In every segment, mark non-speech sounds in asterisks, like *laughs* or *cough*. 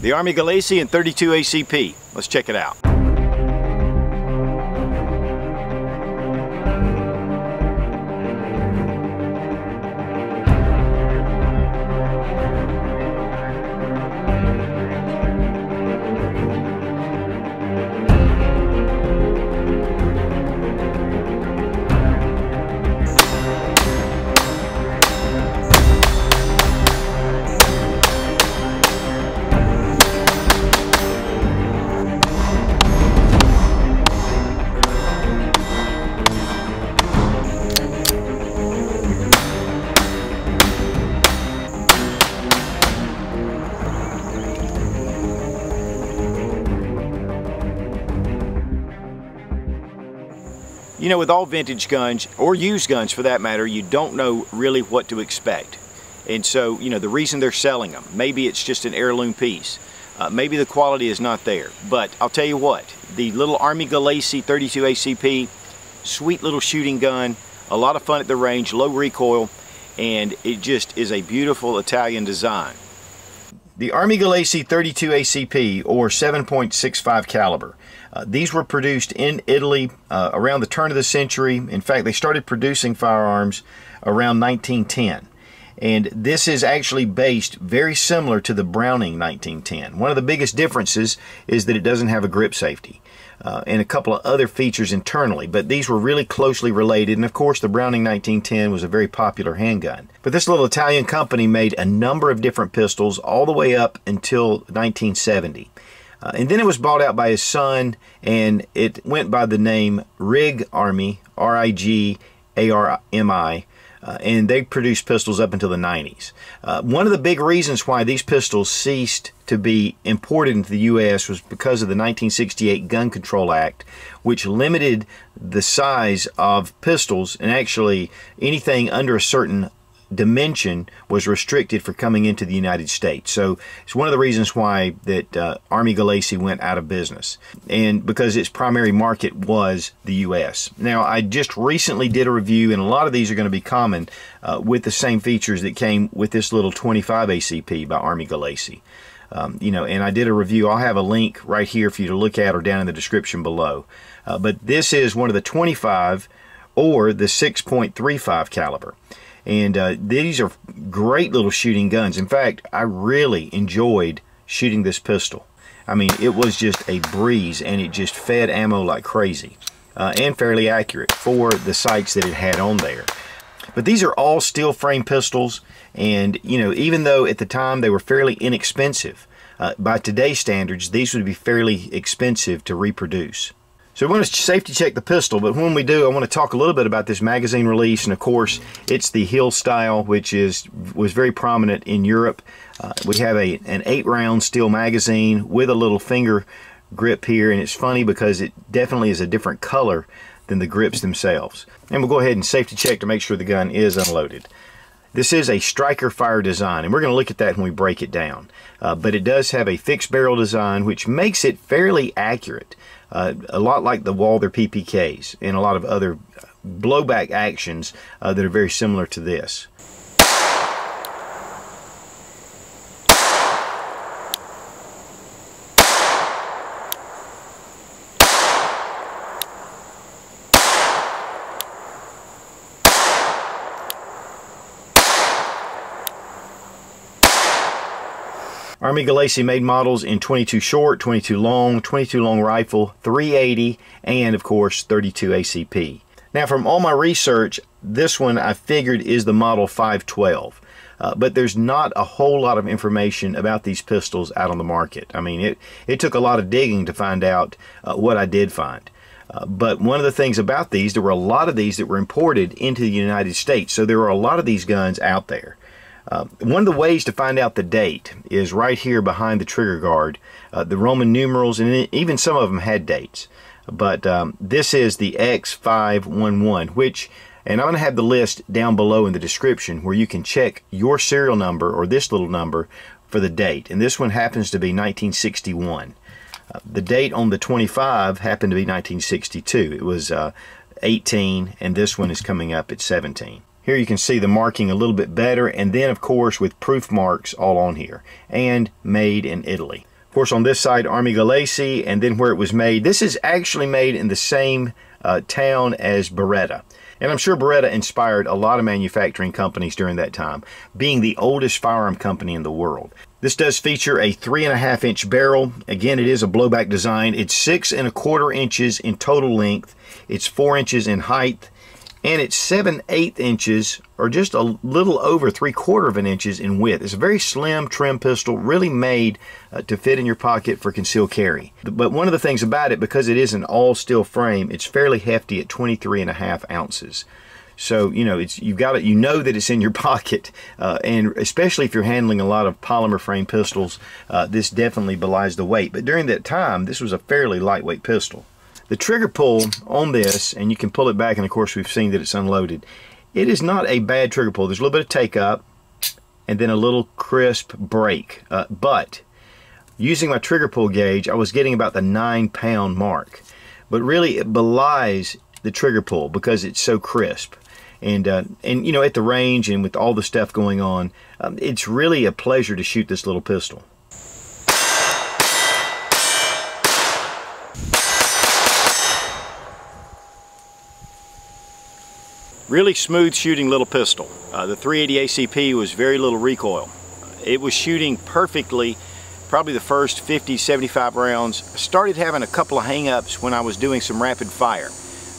The Armi Galesi and 32 ACP. Let's check it out. Know, with all vintage guns, or used guns for that matter, you don't know really what to expect. And so, you know, the reason they're selling them, maybe it's just an heirloom piece. Uh, maybe the quality is not there. But I'll tell you what, the little Armi Galesi 32 ACP, sweet little shooting gun, a lot of fun at the range, low recoil, and it just is a beautiful Italian design. The Armi Galesi 32 ACP, or 7.65 caliber. Uh, these were produced in Italy uh, around the turn of the century. In fact, they started producing firearms around 1910. And this is actually based very similar to the Browning 1910. One of the biggest differences is that it doesn't have a grip safety. Uh, and a couple of other features internally, but these were really closely related. And of course, the Browning 1910 was a very popular handgun. But this little Italian company made a number of different pistols all the way up until 1970. Uh, and then it was bought out by his son, and it went by the name Rigarmi, R I G A R M I. Uh, and they produced pistols up until the 90s. Uh, one of the big reasons why these pistols ceased to be imported into the U.S. was because of the 1968 Gun Control Act, which limited the size of pistols and actually anything under a certain dimension was restricted for coming into the United States. So it's one of the reasons why that uh, Armi Galesi went out of business and because its primary market was the U.S. Now I just recently did a review and a lot of these are going to be common uh, with the same features that came with this little 25 ACP by Armi Galesi. Um, you know, and I did a review. I'll have a link right here for you to look at or down in the description below. Uh, but this is one of the 25 or the 6.35 caliber. And uh, these are great little shooting guns. In fact, I really enjoyed shooting this pistol. I mean, it was just a breeze and it just fed ammo like crazy. Uh, and fairly accurate for the sights that it had on there. But these are all steel frame pistols and you know even though at the time they were fairly inexpensive uh, by today's standards these would be fairly expensive to reproduce. So we want to safety check the pistol, but when we do, I want to talk a little bit about this magazine release, and of course, it's the heel style, which is was very prominent in Europe. Uh, we have a an eight-round steel magazine with a little finger grip here, and it's funny because it definitely is a different color than the grips themselves. And we'll go ahead and safety check to make sure the gun is unloaded. This is a striker fire design, and we're going to look at that when we break it down. Uh, but it does have a fixed barrel design, which makes it fairly accurate. Uh, a lot like the Walther PPKs and a lot of other blowback actions uh, that are very similar to this. Armi Galesi made models in 22 short, 22 long, 22 long rifle, 380, and of course 32 ACP. Now from all my research, this one I figured is the model 512. Uh, but there's not a whole lot of information about these pistols out on the market. I mean, it, it took a lot of digging to find out uh, what I did find. Uh, but one of the things about these, there were a lot of these that were imported into the United States. So there are a lot of these guns out there. Uh, one of the ways to find out the date is right here behind the trigger guard. Uh, the Roman numerals, and even some of them had dates. But um, this is the X511, which, and I'm going to have the list down below in the description where you can check your serial number or this little number for the date. And this one happens to be 1961. Uh, the date on the 25 happened to be 1962. It was uh, 18, and this one is coming up at 17. Here you can see the marking a little bit better and then of course with proof marks all on here and made in Italy. Of course on this side Armi Galesi and then where it was made. This is actually made in the same uh, town as Beretta. And I'm sure Beretta inspired a lot of manufacturing companies during that time, being the oldest firearm company in the world. This does feature a three and a half inch barrel. Again, it is a blowback design. It's six and a quarter inches in total length. It's four inches in height and it's 7 8 inches or just a little over 3 quarter of an inches in width. It's a very slim trim pistol really made uh, to fit in your pocket for concealed carry. But one of the things about it because it is an all steel frame it's fairly hefty at 23 and a half ounces. So you know it's you've got it. You know that it's in your *laughs* pocket, uh, and especially if you're handling a lot of polymer frame pistols, uh, this definitely belies the weight. But during that time, this was a fairly lightweight pistol. The trigger pull on this, and you can pull it back, and of course we've seen that it's unloaded. It is not a bad trigger pull. There's a little bit of take up, and then a little crisp break. Uh, but using my trigger pull gauge, I was getting about the nine pound mark. But really, it belies the trigger pull because it's so crisp. And, uh, and you know, at the range and with all the stuff going on, um, it's really a pleasure to shoot this little pistol. Really smooth shooting little pistol. Uh, the 380 ACP was very little recoil. It was shooting perfectly probably the first 50, 75 rounds. I started having a couple of hang-ups when I was doing some rapid fire.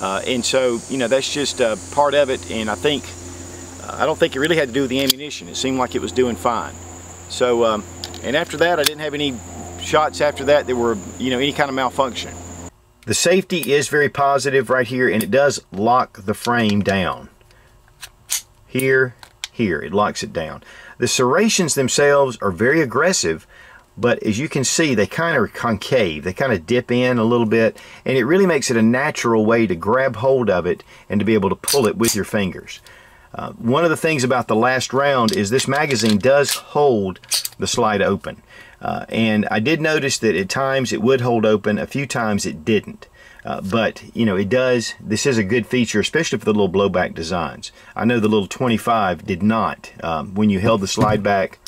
Uh, and so, you know, that's just uh, part of it. And I think, uh, I don't think it really had to do with the ammunition. It seemed like it was doing fine. So, um, and after that, I didn't have any shots after that that were, you know, any kind of malfunction. The safety is very positive right here and it does lock the frame down. Here, here, it locks it down. The serrations themselves are very aggressive, but as you can see, they kind of concave. They kind of dip in a little bit, and it really makes it a natural way to grab hold of it and to be able to pull it with your fingers. Uh, one of the things about the last round is this magazine does hold the slide open. Uh, and I did notice that at times it would hold open, a few times it didn't. Uh, but, you know, it does, this is a good feature, especially for the little blowback designs. I know the little 25 did not. Um, when you held the slide back,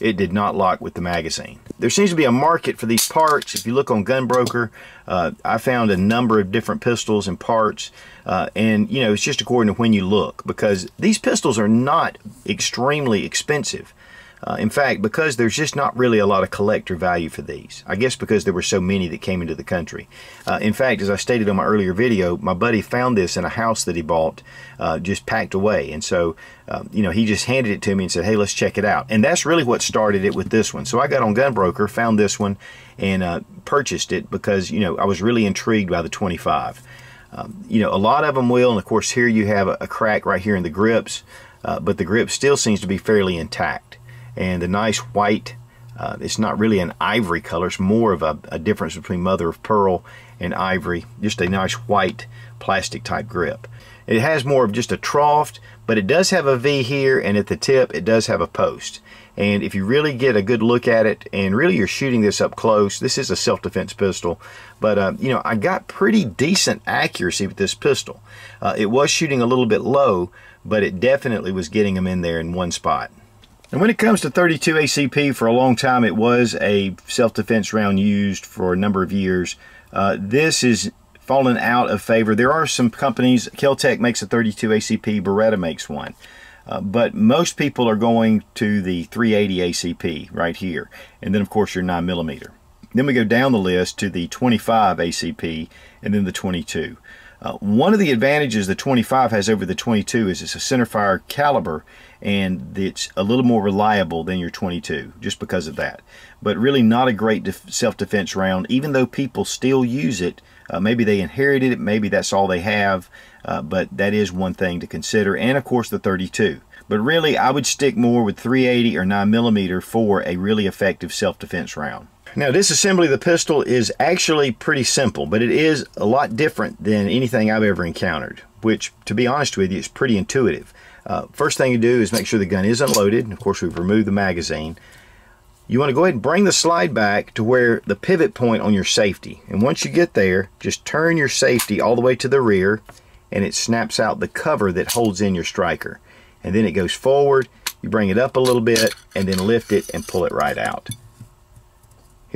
it did not lock with the magazine. There seems to be a market for these parts. If you look on Gunbroker, uh, I found a number of different pistols and parts. Uh, and, you know, it's just according to when you look because these pistols are not extremely expensive. Uh, in fact, because there's just not really a lot of collector value for these. I guess because there were so many that came into the country. Uh, in fact, as I stated on my earlier video, my buddy found this in a house that he bought uh, just packed away. And so, um, you know, he just handed it to me and said, hey, let's check it out. And that's really what started it with this one. So I got on Gunbroker, found this one, and uh, purchased it because, you know, I was really intrigued by the 25. Um, you know, a lot of them will, and of course here you have a, a crack right here in the grips, uh, but the grip still seems to be fairly intact and the nice white uh, it's not really an ivory color it's more of a, a, difference between mother of pearl and ivory just a nice white plastic type grip. It has more of just a trough but it does have a V here and at the tip it does have a post. And if you really get a good look at it and really you're shooting this up close this is a self-defense pistol but uh, you know I got pretty decent accuracy with this pistol. Uh, it was shooting a little bit low but it definitely was getting them in there in one spot and when it comes to 32 ACP, for a long time it was a self-defense round used for a number of years. Uh, this is fallen out of favor. There are some companies, Keltec makes a 32 ACP, Beretta makes one. Uh, but most people are going to the 380 ACP right here. And then of course your 9 millimeter. Then we go down the list to the 25 ACP and then the 22. Uh, one of the advantages the 25 has over the 22 is it's a centerfire caliber and it's a little more reliable than your 22 just because of that. But really not a great self-defense round even though people still use it. Uh, maybe they inherited it, maybe that's all they have, uh, but that is one thing to consider. And of course the 32. But really I would stick more with 380 or 9 millimeter for a really effective self-defense round. Now disassembly of the pistol is actually pretty simple, but it is a lot different than anything I've ever encountered, which to be honest with you is pretty intuitive. Uh, first thing you do is make sure the gun is unloaded. And of course we've removed the magazine. You want to go ahead and bring the slide back to where the pivot point on your safety. And once you get there, just turn your safety all the way to the rear and it snaps out the cover that holds in your striker. and then it goes forward. You bring it up a little bit and then lift it and pull it right out.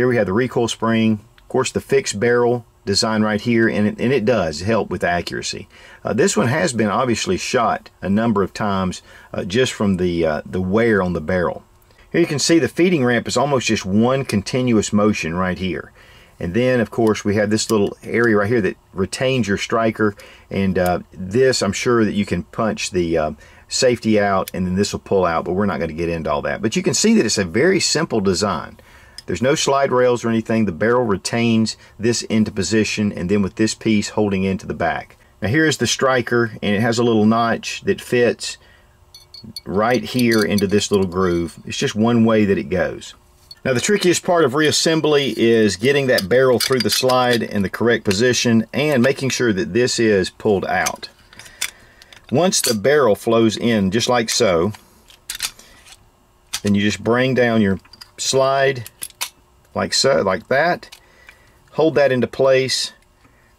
Here we have the recoil spring. Of course, the fixed barrel design right here, and it, and it does help with accuracy. Uh, this one has been obviously shot a number of times uh, just from the, uh, the wear on the barrel. Here you can see the feeding ramp is almost just one continuous motion right here. And then, of course, we have this little area right here that retains your striker. And uh, this, I'm sure that you can punch the uh, safety out, and then this will pull out, but we're not going to get into all that. But you can see that it's a very simple design. There's no slide rails or anything. The barrel retains this into position, and then with this piece holding into the back. Now here's the striker, and it has a little notch that fits right here into this little groove. It's just one way that it goes. Now the trickiest part of reassembly is getting that barrel through the slide in the correct position and making sure that this is pulled out. Once the barrel flows in just like so, then you just bring down your slide like so, like that. Hold that into place.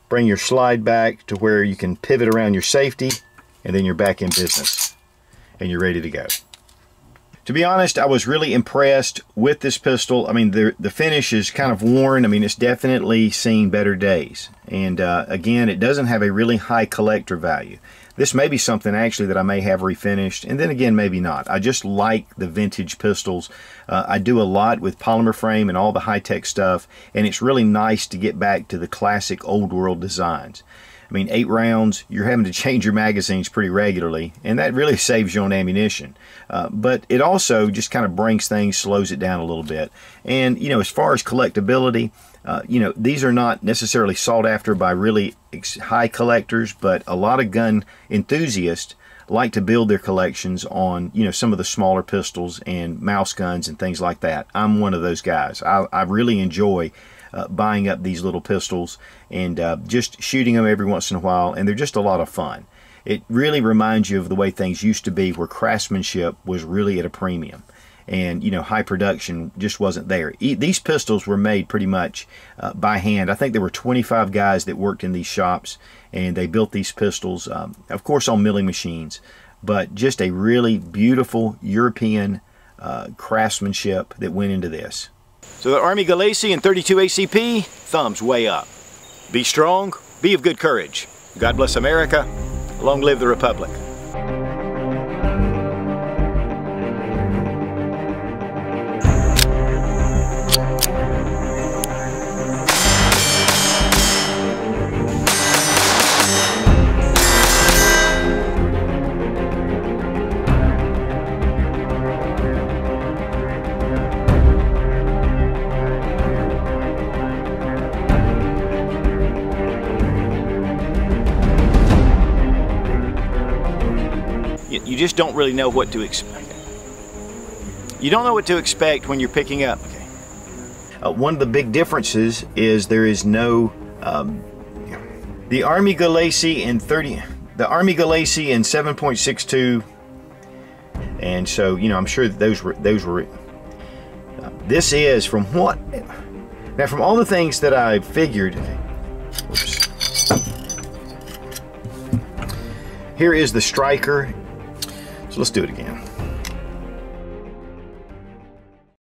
Bring your slide back to where you can pivot around your safety and then you're back in business and you're ready to go. To be honest, I was really impressed with this pistol. I mean, the, the finish is kind of worn. I mean, it's definitely seen better days. And uh, again, it doesn't have a really high collector value. This may be something actually that I may have refinished, and then again, maybe not. I just like the vintage pistols. Uh, I do a lot with polymer frame and all the high-tech stuff, and it's really nice to get back to the classic old world designs. I mean, eight rounds, you're having to change your magazines pretty regularly, and that really *laughs* saves you on ammunition. Uh, but it also just kind of brings things, slows it down a little bit. And, you know, as far as collectability, uh, you know, these are not necessarily sought after by really high collectors, but a lot of gun enthusiasts like to build their collections on, you know, some of the smaller pistols and mouse guns and things like that. I'm one of those guys. I, I really enjoy uh, buying up these little pistols and uh, just shooting them every once in a while, and they're just a lot of fun. It really reminds you of the way things used to be where craftsmanship was really at a premium and you know high production just wasn't there. E these pistols were made pretty much uh, by hand. I think there were 25 guys that worked in these shops and they built these pistols, um, of course on milling machines, but just a really beautiful European uh, craftsmanship that went into this. So the Armi Galesi and 32 ACP, thumbs way up. Be strong, be of good courage. God bless America. Long live the Republic. Just don't really know what to expect. You don't know what to expect when you're picking up. Okay. Uh, one of the big differences is there is no um, the Armi Galesi in 30 the Armi Galesi in 7.62 and so you know I'm sure those were those were uh, this is from what now from all the things that I figured oops, here is the striker so let's do it again.